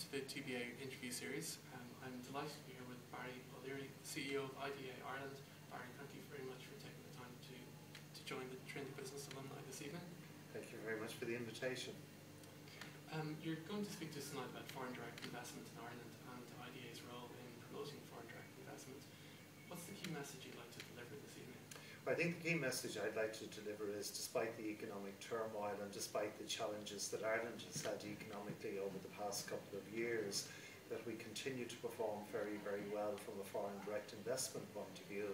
to the TBA interview series. Um, I'm delighted to be here with Barry O'Leary, CEO of IDA Ireland. Barry, thank you very much for taking the time to, to join the Trinity Business Alumni this evening. Thank you very much for the invitation. Um, you're going to speak to us tonight about foreign direct investment in Ireland and IDA's role in promoting foreign direct investment. What's the key message you'd like to deliver this evening? I think the key message I'd like to deliver is despite the economic turmoil and despite the challenges that Ireland has had economically over the past couple of years, that we continue to perform very, very well from a foreign direct investment point of view.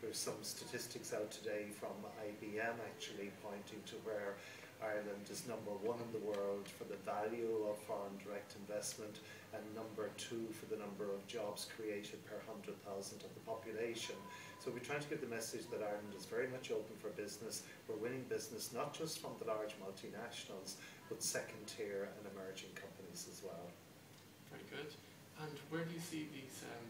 There's some statistics out today from IBM actually pointing to where Ireland is number one in the world for the value of foreign direct investment and number two the number of jobs created per 100,000 of the population. So we're trying to give the message that Ireland is very much open for business. We're winning business not just from the large multinationals, but second tier and emerging companies as well. Very good. And where do you see these um,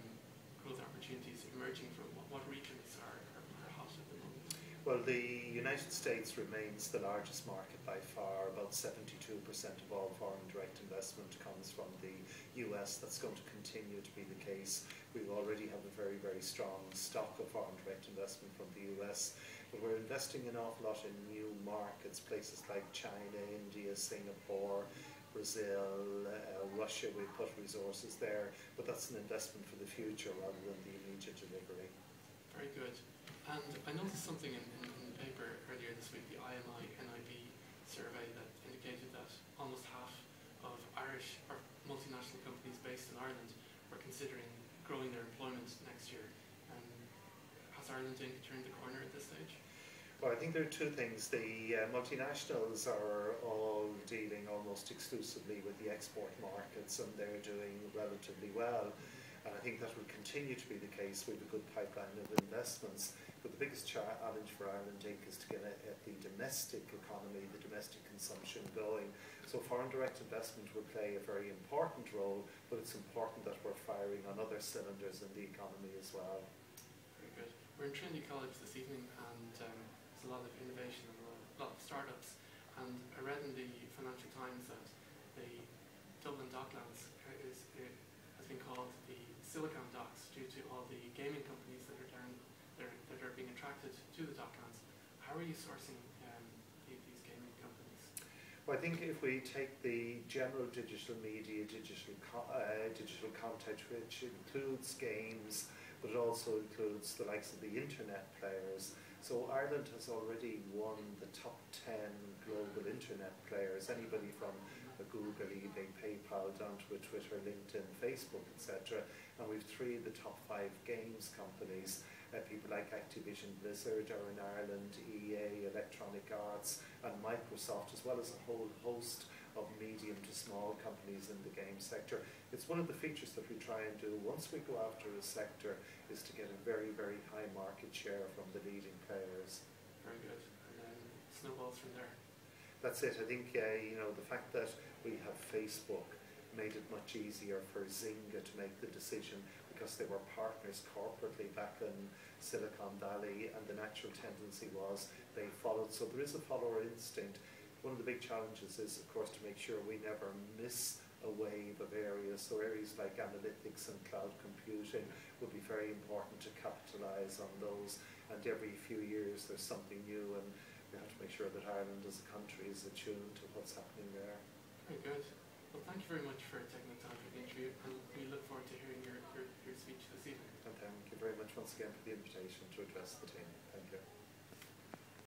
growth opportunities emerging from? What, what regions are, are, are hot at the moment? Well, the United States remains the largest market by far. About 72% of all foreign direct investment comes from the US. That's going to continue to be the case. We already have a very, very strong stock of foreign direct investment from the US. But we're investing an awful lot in new markets, places like China, India, Singapore, Brazil, uh, Russia, we put resources there, but that's an investment for the future rather than the immediate delivery. Very good. And I noticed something in, in, in the paper earlier this week, the IMI NIB survey that indicated that almost half of Irish or multinational companies based in Ireland were considering growing their employment next year. Um, has Ireland turned the corner at this stage? Well, I think there are two things. The uh, multinationals are all dealing almost exclusively with the export markets and they're doing relatively well. And I think that will continue to be the case. Have a good pipeline of investments. But the biggest challenge for Ireland Inc. is to get at the domestic economy, the domestic consumption going. So foreign direct investment will play a very important role, but it's important that we're firing on other cylinders in the economy as well. Very good. We're in Trinity College this evening and um, a lot of innovation and a lot of startups. And I read in the Financial Times that the Dublin Docklands is, has been called the Silicon Docks due to all the gaming companies that are that are being attracted to the Docklands. How are you sourcing um, these gaming companies? Well, I think if we take the general digital media, digital co uh, digital content, which includes games, but it also includes the likes of the internet players, so Ireland has already won the top 10 global internet players, anybody from Google, eBay, PayPal, down to Twitter, LinkedIn, Facebook, etc. And we've three of the top five games companies. Uh, people like Activision Blizzard are in Ireland, EA, Electronic Arts, and Microsoft, as well as a whole host of medium to small companies in the game sector. It's one of the features that we try and do once we go after a sector is to get a very, very high market share from the leading players. Very good. And then snowballs from there. That's it. I think uh, you know the fact that we have Facebook made it much easier for Zynga to make the decision because they were partners corporately back in Silicon Valley and the natural tendency was they followed. So there is a follower instinct one of the big challenges is, of course, to make sure we never miss a wave of areas. So areas like analytics and cloud computing will be very important to capitalize on those. And every few years there's something new and we have to make sure that Ireland as a country is attuned to what's happening there. Very good. Well, thank you very much for taking the time for the interview we look forward to hearing your, your, your speech this evening. And thank you very much once again for the invitation to address the team. Thank you.